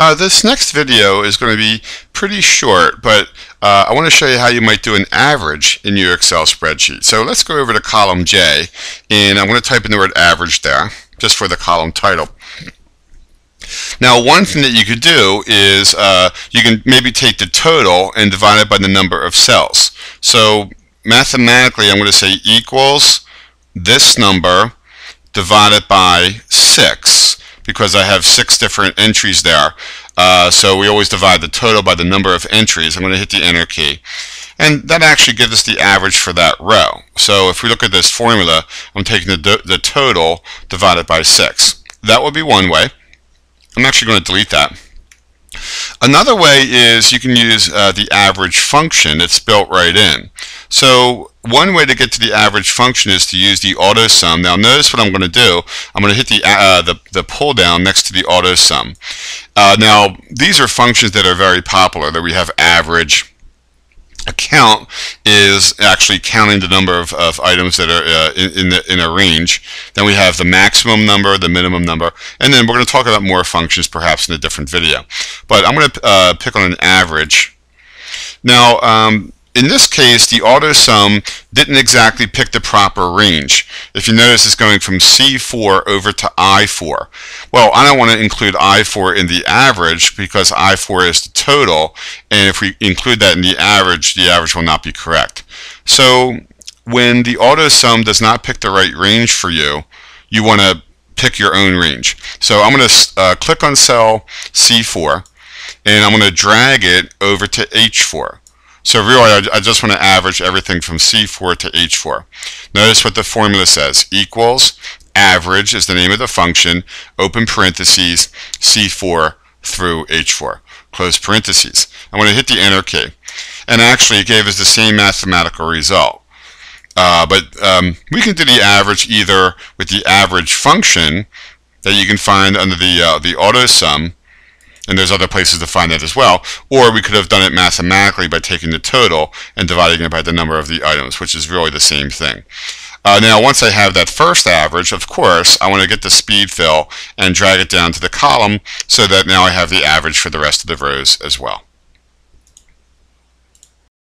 Uh, this next video is going to be pretty short, but uh, I want to show you how you might do an average in your Excel spreadsheet. So let's go over to column J, and I'm going to type in the word average there, just for the column title. Now, one thing that you could do is uh, you can maybe take the total and divide it by the number of cells. So mathematically, I'm going to say equals this number divided by 6 because I have six different entries there. Uh, so we always divide the total by the number of entries. I'm going to hit the enter key. And that actually gives us the average for that row. So if we look at this formula, I'm taking the, the total divided by 6. That would be one way. I'm actually going to delete that. Another way is you can use uh, the average function. It's built right in. So one way to get to the average function is to use the auto sum. Now notice what I'm going to do. I'm going to hit the, uh, the, the pull down next to the auto sum. Uh, now these are functions that are very popular that we have average, a count is actually counting the number of, of items that are uh, in, in, the, in a range. Then we have the maximum number, the minimum number, and then we're going to talk about more functions perhaps in a different video. But I'm going to uh, pick on an average. Now, um, in this case, the auto sum didn't exactly pick the proper range. If you notice, it's going from C4 over to I4. Well, I don't want to include I4 in the average because I4 is the total, and if we include that in the average, the average will not be correct. So when the auto sum does not pick the right range for you, you want to pick your own range. So I'm going to uh, click on cell C4, and I'm going to drag it over to H4. So really, I just want to average everything from C4 to H4. Notice what the formula says. Equals, average is the name of the function, open parentheses, C4 through H4, close parentheses. I'm going to hit the enter key. And actually, it gave us the same mathematical result. Uh, but um, we can do the average either with the average function that you can find under the, uh, the auto sum, and there's other places to find that as well. Or we could have done it mathematically by taking the total and dividing it by the number of the items, which is really the same thing. Uh, now, once I have that first average, of course, I want to get the speed fill and drag it down to the column so that now I have the average for the rest of the rows as well.